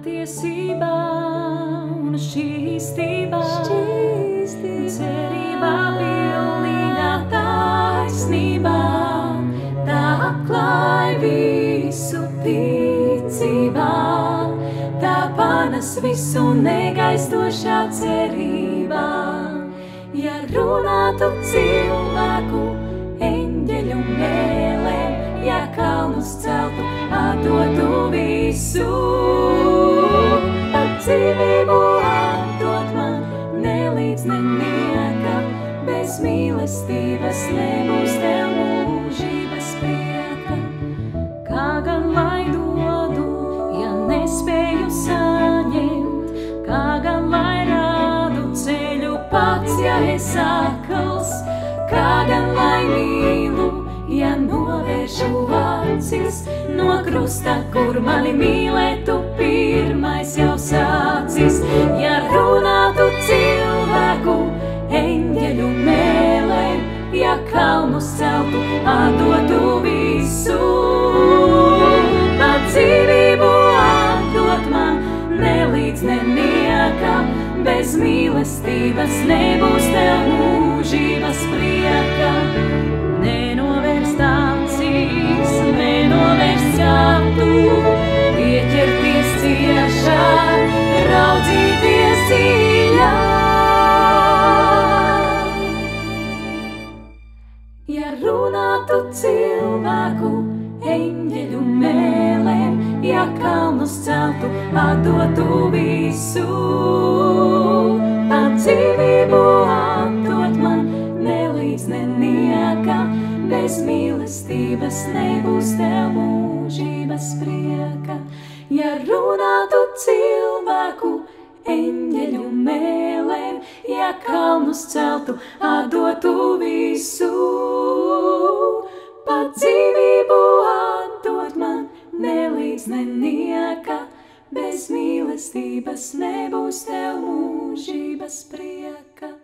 Patiesībā un šķīstībā, cerībā pilnīgā taisnībā, tā atklāj visu ticībā, tā panes visu negaistošā cerībā. Ja runātu cilvēku eņģeļu mēlēm, ja kalnus celtu, atdotu visu. Bez mīlestības nebūs tev mūžības prieka. Kā gan lai dodu, ja nespēju saņemt, kā gan lai rādu ceļu pats, ja es akls, kā gan lai mīlu, ja novēršu acis no krusta, kur mani mīlētu pirmais jau sācis, ja atdotu visu. Pat dzīvību atdot man, nelīdz neniekam, bez mīlestības nebūs tev mūžības prieka. Ja kalnus celtu, atdotu visu, pat dzīvību atdot man, nelīdz nenieka, bez mīlestības nebūs tev mūžības prieka. Ja runātu cilvēku eņģeļu mēlēm, ja kalnus celtu, atdotu visu, pat dzīvību znieka, bez mīlestības nebūs tev mūžības prieka.